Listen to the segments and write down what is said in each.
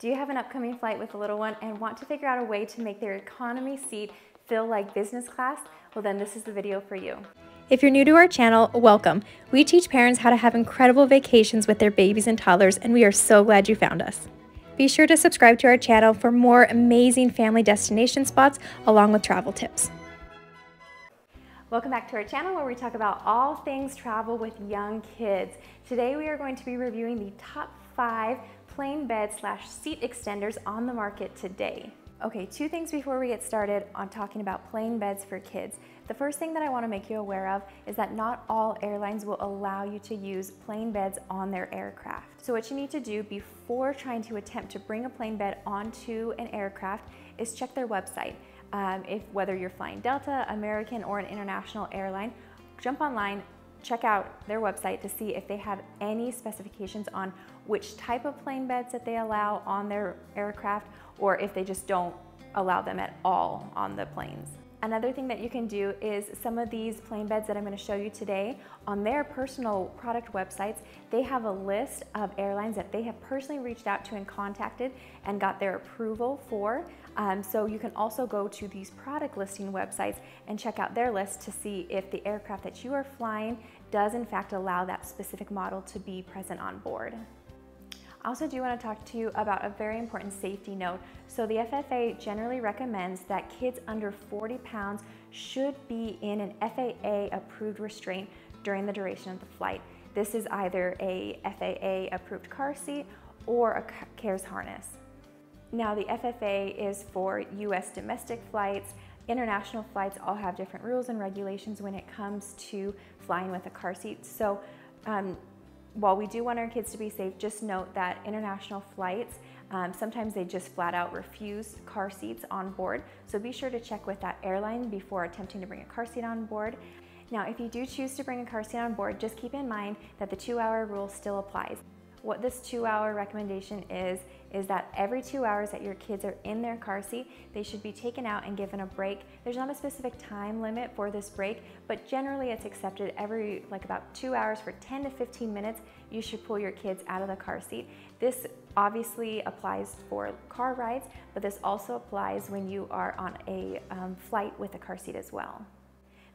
Do you have an upcoming flight with a little one and want to figure out a way to make their economy seat feel like business class? Well, then this is the video for you. If you're new to our channel, welcome. We teach parents how to have incredible vacations with their babies and toddlers, and we are so glad you found us. Be sure to subscribe to our channel for more amazing family destination spots along with travel tips. Welcome back to our channel where we talk about all things travel with young kids. Today we are going to be reviewing the top five plane bed slash seat extenders on the market today. Okay, two things before we get started on talking about plane beds for kids. The first thing that I wanna make you aware of is that not all airlines will allow you to use plane beds on their aircraft. So what you need to do before trying to attempt to bring a plane bed onto an aircraft is check their website. Um, if whether you're flying Delta, American, or an international airline, jump online, check out their website to see if they have any specifications on which type of plane beds that they allow on their aircraft or if they just don't allow them at all on the planes. Another thing that you can do is some of these plane beds that I'm gonna show you today, on their personal product websites, they have a list of airlines that they have personally reached out to and contacted and got their approval for. Um, so you can also go to these product listing websites and check out their list to see if the aircraft that you are flying does in fact allow that specific model to be present on board. I also do want to talk to you about a very important safety note. So the FAA generally recommends that kids under 40 pounds should be in an FAA approved restraint during the duration of the flight. This is either a FAA approved car seat or a CARES harness. Now the FFA is for US domestic flights. International flights all have different rules and regulations when it comes to flying with a car seat. So um, while we do want our kids to be safe, just note that international flights, um, sometimes they just flat out refuse car seats on board. So be sure to check with that airline before attempting to bring a car seat on board. Now, if you do choose to bring a car seat on board, just keep in mind that the two hour rule still applies. What this two hour recommendation is, is that every two hours that your kids are in their car seat, they should be taken out and given a break. There's not a specific time limit for this break, but generally it's accepted every like about two hours for 10 to 15 minutes, you should pull your kids out of the car seat. This obviously applies for car rides, but this also applies when you are on a um, flight with a car seat as well.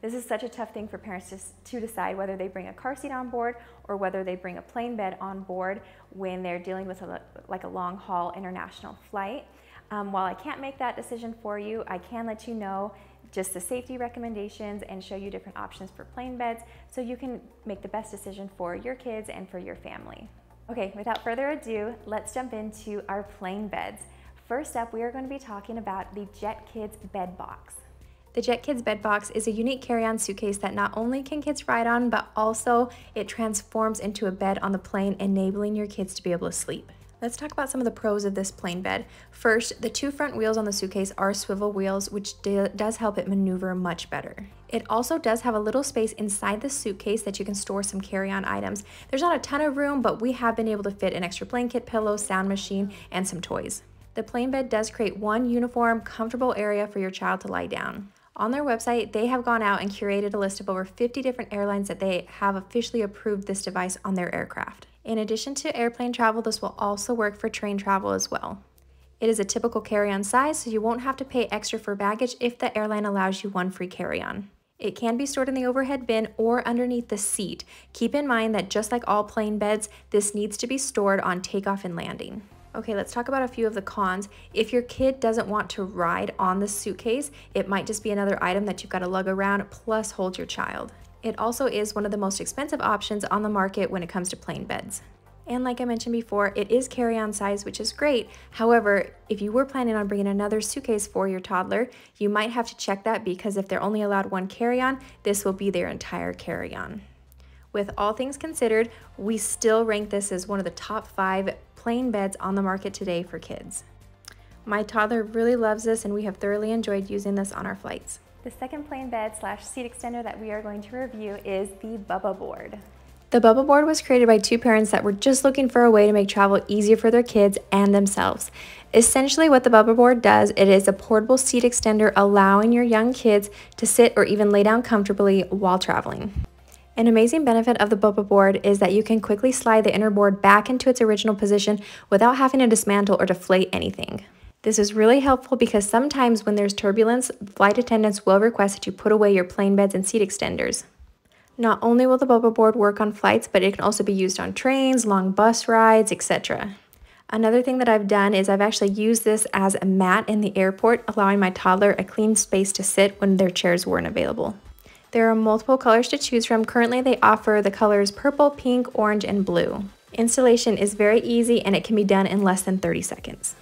This is such a tough thing for parents to, to decide whether they bring a car seat on board or whether they bring a plane bed on board when they're dealing with a, like a long haul international flight. Um, while I can't make that decision for you, I can let you know just the safety recommendations and show you different options for plane beds so you can make the best decision for your kids and for your family. Okay, without further ado, let's jump into our plane beds. First up, we are going to be talking about the Jet Kids Bed Box. The Jet Kids Bed Box is a unique carry-on suitcase that not only can kids ride on, but also it transforms into a bed on the plane, enabling your kids to be able to sleep. Let's talk about some of the pros of this plane bed. First, the two front wheels on the suitcase are swivel wheels, which does help it maneuver much better. It also does have a little space inside the suitcase that you can store some carry-on items. There's not a ton of room, but we have been able to fit an extra blanket, pillow, sound machine, and some toys. The plane bed does create one uniform, comfortable area for your child to lie down. On their website, they have gone out and curated a list of over 50 different airlines that they have officially approved this device on their aircraft. In addition to airplane travel, this will also work for train travel as well. It is a typical carry-on size, so you won't have to pay extra for baggage if the airline allows you one free carry-on. It can be stored in the overhead bin or underneath the seat. Keep in mind that just like all plane beds, this needs to be stored on takeoff and landing. Okay, let's talk about a few of the cons. If your kid doesn't want to ride on the suitcase, it might just be another item that you've got to lug around plus hold your child. It also is one of the most expensive options on the market when it comes to plane beds. And like I mentioned before, it is carry-on size, which is great. However, if you were planning on bringing another suitcase for your toddler, you might have to check that because if they're only allowed one carry-on, this will be their entire carry-on. With all things considered, we still rank this as one of the top five plane beds on the market today for kids. My toddler really loves this and we have thoroughly enjoyed using this on our flights. The second plane bed slash seat extender that we are going to review is the Bubba Board. The Bubba Board was created by two parents that were just looking for a way to make travel easier for their kids and themselves. Essentially what the Bubba Board does, it is a portable seat extender allowing your young kids to sit or even lay down comfortably while traveling. An amazing benefit of the Bubba board is that you can quickly slide the inner board back into its original position without having to dismantle or deflate anything. This is really helpful because sometimes when there's turbulence, flight attendants will request that you put away your plane beds and seat extenders. Not only will the Bubba board work on flights, but it can also be used on trains, long bus rides, etc. Another thing that I've done is I've actually used this as a mat in the airport, allowing my toddler a clean space to sit when their chairs weren't available. There are multiple colors to choose from. Currently, they offer the colors purple, pink, orange, and blue. Installation is very easy and it can be done in less than 30 seconds.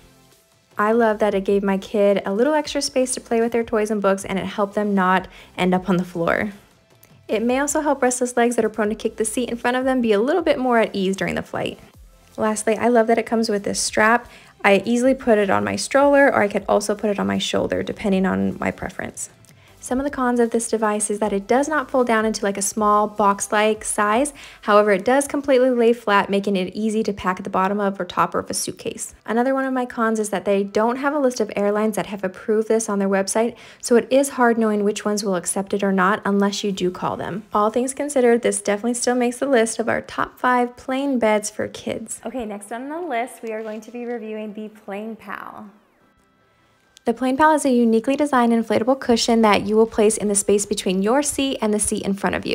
I love that it gave my kid a little extra space to play with their toys and books and it helped them not end up on the floor. It may also help restless legs that are prone to kick the seat in front of them be a little bit more at ease during the flight. Lastly, I love that it comes with this strap. I easily put it on my stroller or I could also put it on my shoulder depending on my preference. Some of the cons of this device is that it does not fold down into like a small box-like size. However, it does completely lay flat, making it easy to pack at the bottom of or top of a suitcase. Another one of my cons is that they don't have a list of airlines that have approved this on their website, so it is hard knowing which ones will accept it or not unless you do call them. All things considered, this definitely still makes the list of our top five plane beds for kids. Okay, next on the list, we are going to be reviewing the PlanePal. The PlanePal is a uniquely designed inflatable cushion that you will place in the space between your seat and the seat in front of you.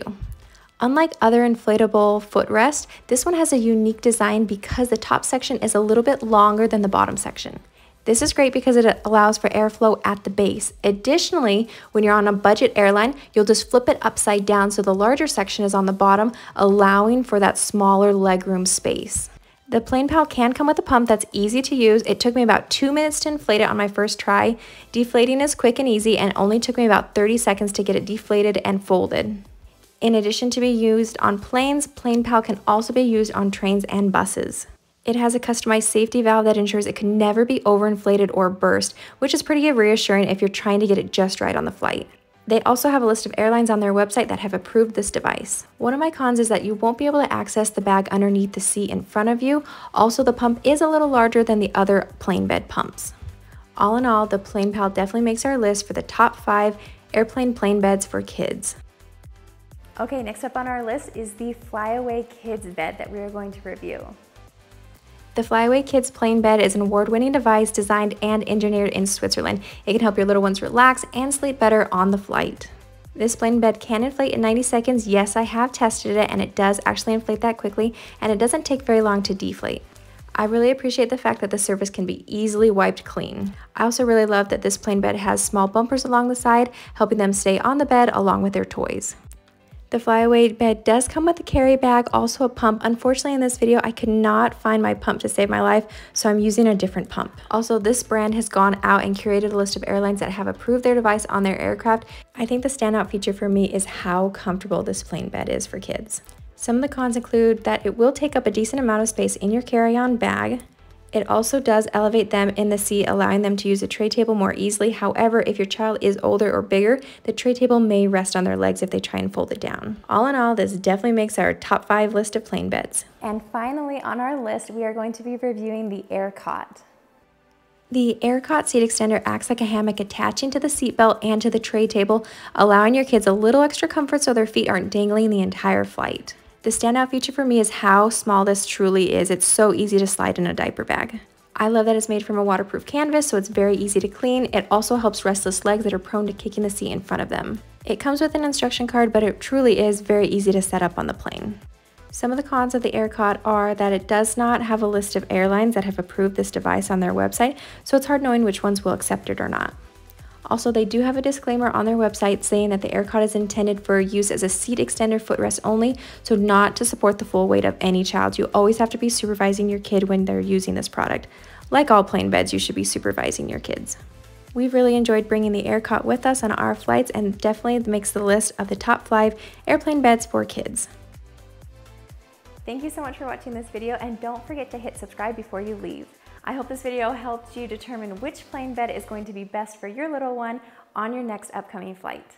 Unlike other inflatable footrest, this one has a unique design because the top section is a little bit longer than the bottom section. This is great because it allows for airflow at the base. Additionally, when you're on a budget airline, you'll just flip it upside down so the larger section is on the bottom, allowing for that smaller legroom space. The PlanePal can come with a pump that's easy to use. It took me about two minutes to inflate it on my first try. Deflating is quick and easy and only took me about 30 seconds to get it deflated and folded. In addition to be used on planes, PlanePal can also be used on trains and buses. It has a customized safety valve that ensures it can never be overinflated or burst, which is pretty reassuring if you're trying to get it just right on the flight. They also have a list of airlines on their website that have approved this device. One of my cons is that you won't be able to access the bag underneath the seat in front of you. Also, the pump is a little larger than the other plane bed pumps. All in all, the PlanePal definitely makes our list for the top five airplane plane beds for kids. Okay, next up on our list is the Flyaway Kids bed that we are going to review. The Flyaway Kids Plane Bed is an award-winning device designed and engineered in Switzerland. It can help your little ones relax and sleep better on the flight. This plane bed can inflate in 90 seconds. Yes, I have tested it and it does actually inflate that quickly and it doesn't take very long to deflate. I really appreciate the fact that the surface can be easily wiped clean. I also really love that this plane bed has small bumpers along the side, helping them stay on the bed along with their toys. The flyaway bed does come with a carry bag, also a pump. Unfortunately in this video, I could not find my pump to save my life, so I'm using a different pump. Also, this brand has gone out and curated a list of airlines that have approved their device on their aircraft. I think the standout feature for me is how comfortable this plane bed is for kids. Some of the cons include that it will take up a decent amount of space in your carry-on bag, it also does elevate them in the seat, allowing them to use a tray table more easily. However, if your child is older or bigger, the tray table may rest on their legs if they try and fold it down. All in all, this definitely makes our top five list of plane beds. And finally on our list, we are going to be reviewing the AirCot. The AirCot seat extender acts like a hammock attaching to the seatbelt and to the tray table, allowing your kids a little extra comfort so their feet aren't dangling the entire flight. The standout feature for me is how small this truly is. It's so easy to slide in a diaper bag. I love that it's made from a waterproof canvas, so it's very easy to clean. It also helps restless legs that are prone to kicking the seat in front of them. It comes with an instruction card, but it truly is very easy to set up on the plane. Some of the cons of the AirCot are that it does not have a list of airlines that have approved this device on their website, so it's hard knowing which ones will accept it or not. Also, they do have a disclaimer on their website saying that the AirCot is intended for use as a seat extender footrest only, so not to support the full weight of any child. You always have to be supervising your kid when they're using this product. Like all plane beds, you should be supervising your kids. We've really enjoyed bringing the AirCot with us on our flights and definitely makes the list of the top five airplane beds for kids. Thank you so much for watching this video and don't forget to hit subscribe before you leave. I hope this video helped you determine which plane bed is going to be best for your little one on your next upcoming flight.